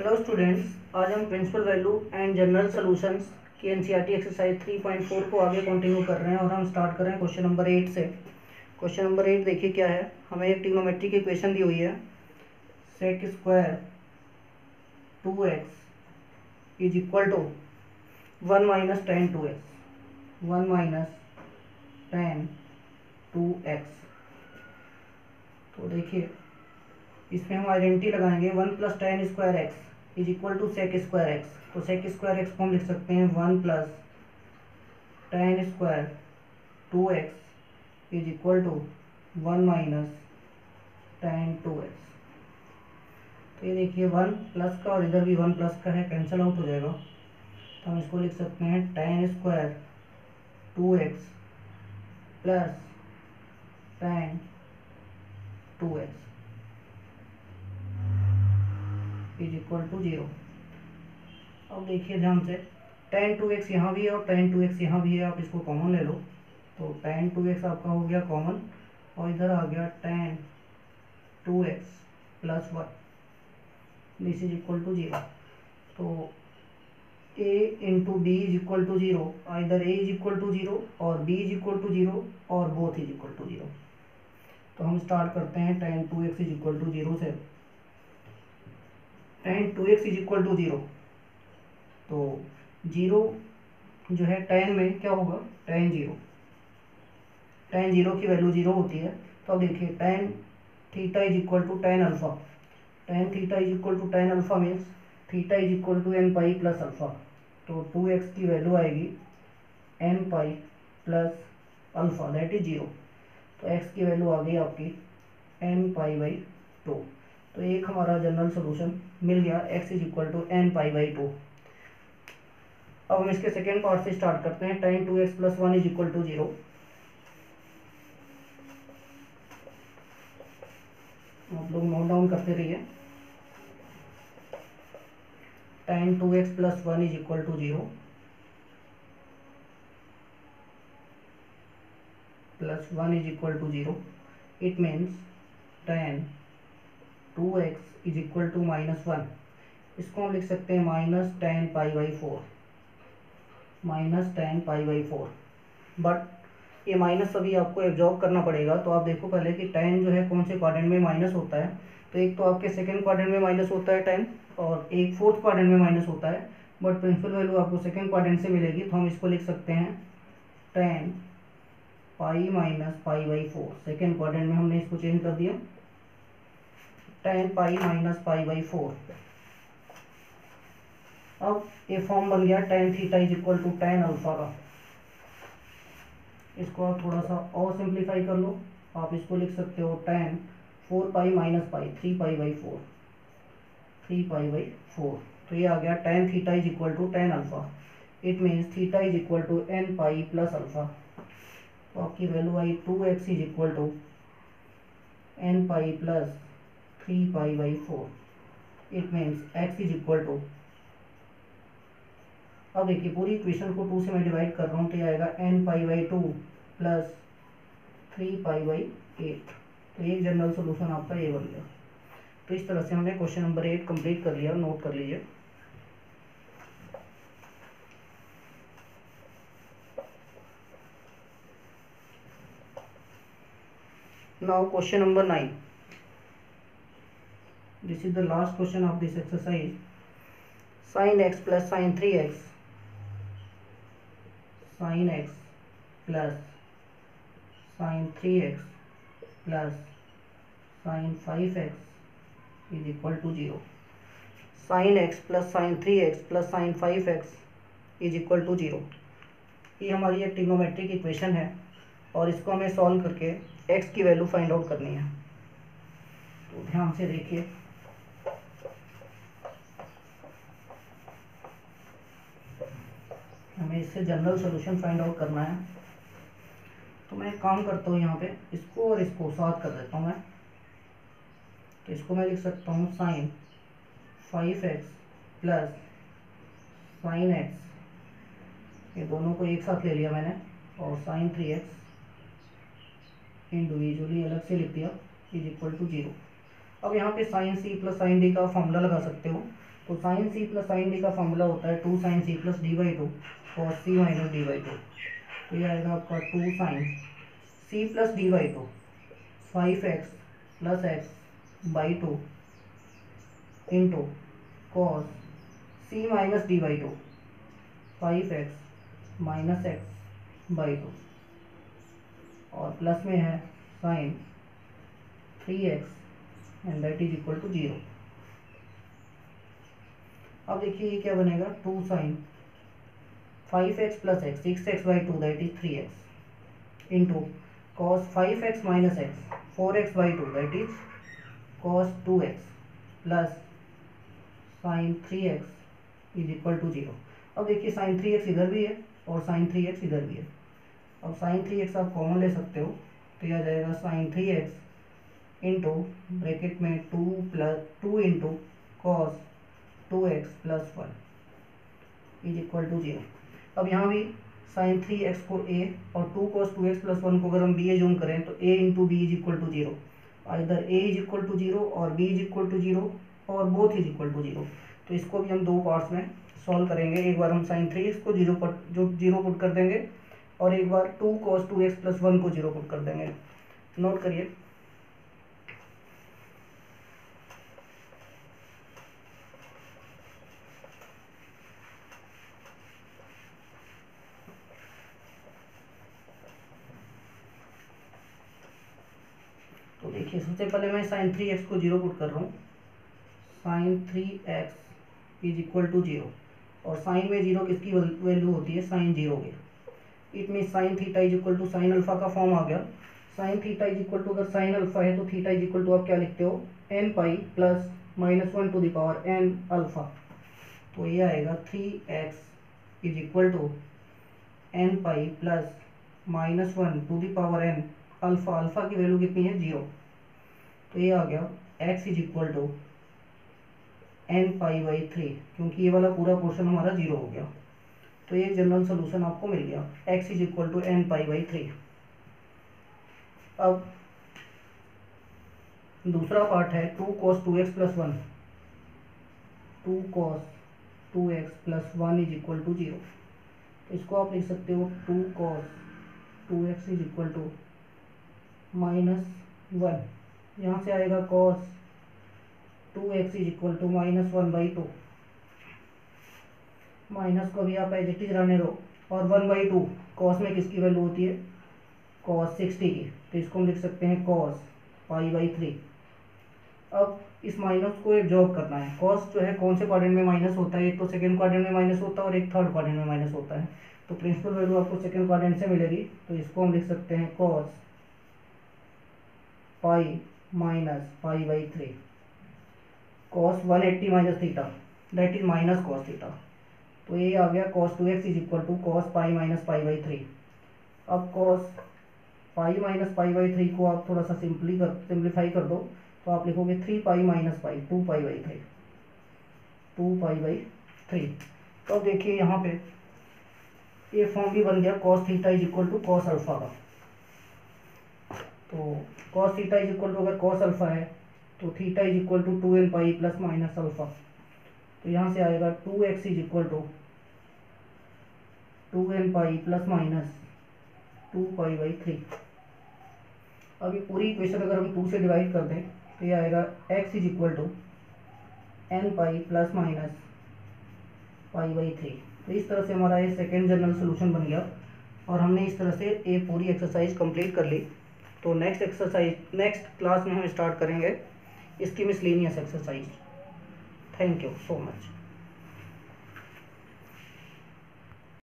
Hello students आज हम principal value and general solutions की एनसीईआरटी एक्सरसाइज 3.4 को आगे कंटिन्यू कर रहे हैं और हम स्टार्ट कर रहे हैं क्वेश्चन नंबर एट से। क्वेश्चन नंबर एट देखिए क्या है। हमें एक टिग्नोमेट्री की इक्वेशन दी हुई है। Sec square two x is equal to one minus tan two x one minus tan two x तो देखिए, इसमें हम आइडेंटिटी लगाएँगे। One plus tan square x is equal to sec square x तो सेक स्क्वायर एक्स को हम लिख सकते हैं one plus tan square two x is equal to one minus tan two x तो ये देखिए वन प्लस का और इधर भी वन प्लस का है कैंसिल आउट हो जाएगा। तो हम इसको लिख सकते हैं tan square two x plus tan two x is equal to zero अब देखिए ध्यान से टेन टू एक्स यहाँ भी है और टेन टू एक्स यहाँ भी है, आप इसको कॉमन ले लो। तो टेन टू एक्स आपका हो गया कॉमन और इधर आ गया tan two x plus one this is equal to zero तो a into b is equal to zero इधर a is equal to zero और b is equal to zero और both is equal to zero तो हम start करते हैं tan two x is equal to zero से। Tan two x is equal to zero. तो zero जो है टेन में क्या होगा? Tan zero. टेन ज़ीरो की वैल्यू ज़ीरो होती है। तो अब देखिए, tan theta is equal to tan alpha. Tan theta is equal to tan alpha means theta is equal to n pi plus alpha. तो टू एक्स की value आएगी n pi plus alpha that is zero. तो x की value आ गई आपकी N pi by two. तो एक हमारा जनरल सोल्यूशन मिल गया x is equal to n pi by two अब हम इसके सेकेंड पार्ट से स्टार्ट करते हैं tan two x plus one is equal to zero आप लोग नोट डाउन करते रहिए। Tan two x plus one is equal to zero plus one is equal to zero it means tan two x is equal to minus one. इसको हम लिख सकते हैं minus tan pi by four. Minus tan pi by four. But ये minus अभी आपको absorb करना पड़ेगा। तो आप देखो पहले कि टेन जो है कौन से क्वाड्रेंट में माइनस होता है? तो एक तो आपके सेकेंड क्वाड्रेंट में माइनस होता है टेन और एक फोर्थ क्वाड्रेंट में माइनस होता है। बट प्रिंसिपल वैल्यू आपको सेकेंड क्वाड्रेंट से मिलेगी। तो हम इसको लिख सकते हैं tan pi minus pi by four. Second quadrant में हमने इसको चेंज कर दिया। Tan pi minus pi by four अब ये फॉर्म बन गया tan theta is equal to tan alpha का। इसको आप थोड़ा सा और सिंप्लीफाई कर लो। आप इसको लिख सकते हो tan four pi minus pi three pi by four three pi by four तो ये आ गया tan theta is equal to tan alpha it means theta is equal to n pi plus alpha तो आपकी value I two x is equal to n pi plus three pi by four it means x is equal to अब देखिए पूरी equation को to से मैं divide कर रहा हूँ तो ये आएगा n pi by two plus three pi by eight तो एक जनरल सोल्यूशन आपका ये बन गया। तो इस तरह से हमने क्वेश्चन नंबर एट कंप्लीट कर लिया नोट कर लीजिए। Now question number 9 this is the last question of this exercise sin x plus sin 3x sin x plus sin 3x plus sin 5x is equal to 0 sin x plus sin 3x plus sin 5x is equal to 0 ये हमारी एक trigonometric equation है और इसको हमें solve करके x की value find out करनी है तो ध्यान से देखिए हमें इससे जनरल सॉल्यूशन फाइंड आउट करना है। तो मैं एक काम करता हूँ यहाँ पे, इसको और इसको, साथ कर देता हूँ मैं। तो इसको मैं लिख सकता हूँ sine five x plus sine x ये दोनों को एक साथ ले लिया मैंने, और साइन थ्री एक्स इंडिविजुअली अलग से लिख दिया इज़ इक्वल टू ज़ीरो अब यहाँ पे sine c plus sine d का फॉर्मूला लगा सकते हो। तो sine c plus sine d का फॉर्मूला होता है two sine c plus d by two cos c minus d by two तो ये आएगा आपका two sine c plus d by two five x plus x by two into cos c minus d by two five x minus x by two और plus में है sine three x and that is equal to zero अब देखिए ये क्या बनेगा? Two sine five x plus x six x by two that is three x into cos five x minus x four x by two that is cos two x plus sine three x is equal to zero अब देखिए sign three x इधर भी है और sign three x इधर भी है। अब साइन थ्री एक्स आप कॉमन ले सकते हो? तो यह आ जाएगा sine three x into bracket में two plus two into cos two x plus one is equal to zero अब यहाँ भी साइन थ्री एक्स को ए और two cos two x plus one को अगर हम बी एजूम करें तो a into b is equal to zero इधर a is equal to zero और b is equal to zero और both is equal to zero तो इसको भी हम दो पार्ट्स में सॉल्व करेंगे। एक बार हम साइन थ्री एक्स को ज़ीरो पर, जो ज़ीरो पुट कर देंगे और एक बार two cos two x plus one को ज़ीरो पुट कर देंगे। नोट करिए तो देखिए सबसे पहले मैं साइन थ्री एक्स को ज़ीरो पुट कर रहा हूँ। Sine three x is equal to zero और साइन में ज़ीरो किसकी वैल्यू होती है? साइन ज़ीरो की। It mean sine theta is equal to sine alpha का फॉर्म आ गया। Sine theta is equal to अगर साइन अल्फ़ा है तो थीटा इज़ इक्वल टू आप क्या लिखते हो? N pi plus minus one to the power n alpha तो ये आएगा three x is equal to n pi plus minus one to the power n alpha alpha की वैल्यू कितनी है? ज़ीरो तो ये आ गया x is equal to n pi by three क्योंकि ये वाला पूरा पोर्शन हमारा ज़ीरो हो गया। तो ये जनरल सोल्यूशन आपको मिल गया। X is equal to n pi by three अब दूसरा पार्ट है two cos two x plus one two cos two x plus one is equal to zero इसको आप लिख सकते हो two cos two x is equal to minus one यहाँ से आएगा cos two x is equal to minus one by two minus को भी आप एज इट रहने दो और वन बाई टू कॉस में किसकी वैल्यू होती है? कॉस सिक्सटी की। तो इसको हम लिख सकते हैं कॉस पाई बाई थ्री अब इस माइनस को एब्जॉर्ब करना है। कॉस जो है कौन से क्वाड्रेंट में माइनस होता है? एक तो सेकेंड क्वाड्रेंट में माइनस होता है और एक थर्ड क्वाड्रेंट में माइनस होता है। तो प्रिंसिपल वैल्यू आपको सेकेंड क्वाड्रेंट से मिलेगी। तो इसको हम लिख सकते हैं cos pi pi by three cos one eighty minus theta that is minus cos theta तो ये आ गया two x is equal to cos pi minus pi by three अब cos pi minus pi by three को आप थोड़ा सा simply कर सिंप्लीफाई कर दो। तो आप लिखोगे three pi minus pi two pi by three two pi by three तो देखिए यहाँ पे ये फॉर्म भी बन गया cos theta is equal to cos alpha का। तो cos theta is equal to अगर कॉस अल्फ़ा है तो theta is equal to two n pi plus minus alpha तो यहाँ से आएगा two x is equal to two n pi plus minus two pi by three अब ये पूरी इक्वेशन अगर हम टू से डिवाइड कर दें तो ये आएगा x is equal to n pi plus minus pi by three तो इस तरह से हमारा ये सेकेंड जनरल सोल्यूशन बन गया और हमने इस तरह से ये पूरी एक्सरसाइज कंप्लीट कर ली। तो नेक्स्ट एक्सरसाइज नेक्स्ट क्लास में हम स्टार्ट करेंगे। इसकी miscellaneous exercise thank you so much